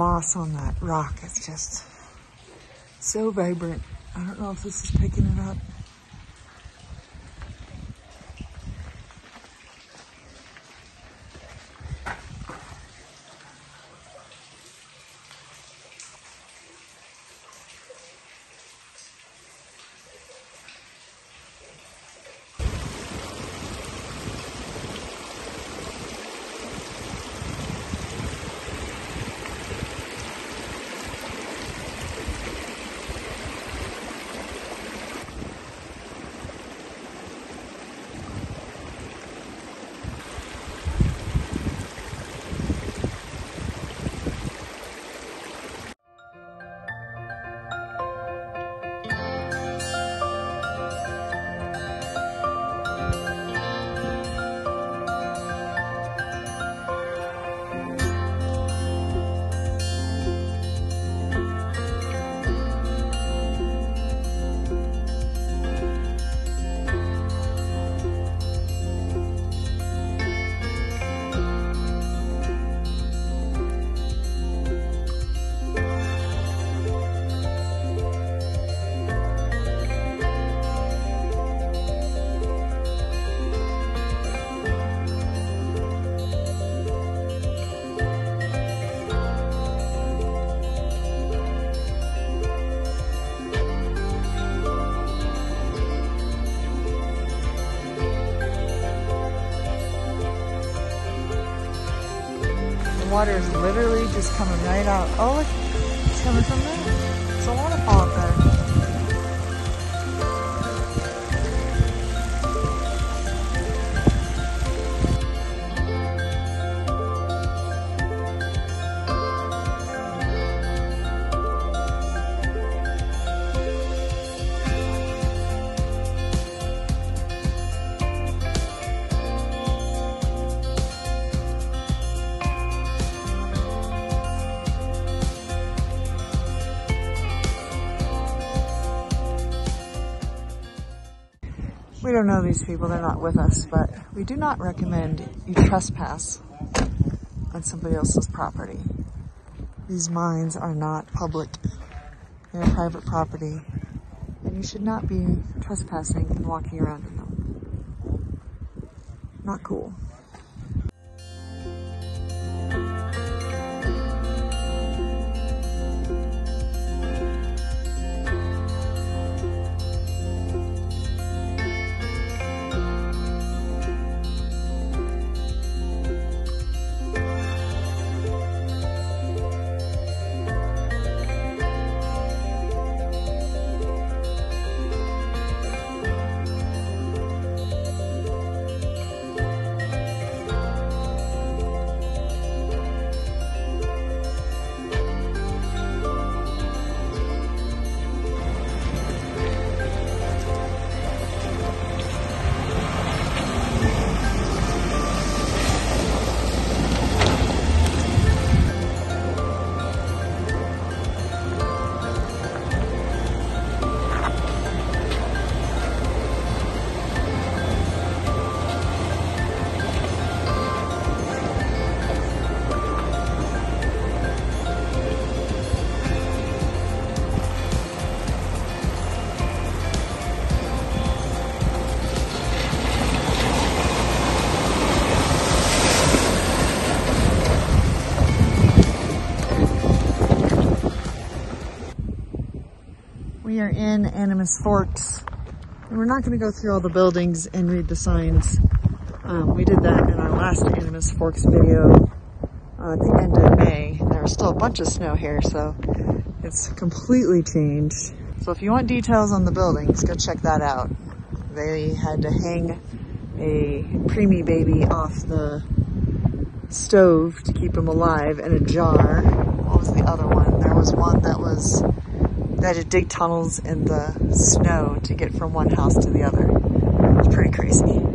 moss on that rock is just so vibrant. I don't know if this is picking it up. Water is literally just coming right out. Oh, look, it's coming from there. It's a waterfall don't know these people, they're not with us, but we do not recommend you trespass on somebody else's property. These mines are not public, they're private property, and you should not be trespassing and walking around in them. Not cool. We are in Animas Forks. And we're not going to go through all the buildings and read the signs. Um, we did that in our last Animas Forks video uh, at the end of May. There's still a bunch of snow here, so it's completely changed. So if you want details on the buildings, go check that out. They had to hang a preemie baby off the stove to keep him alive in a jar. What was the other one? There was one that was they had to dig tunnels in the snow to get from one house to the other. It's pretty crazy.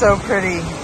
So pretty.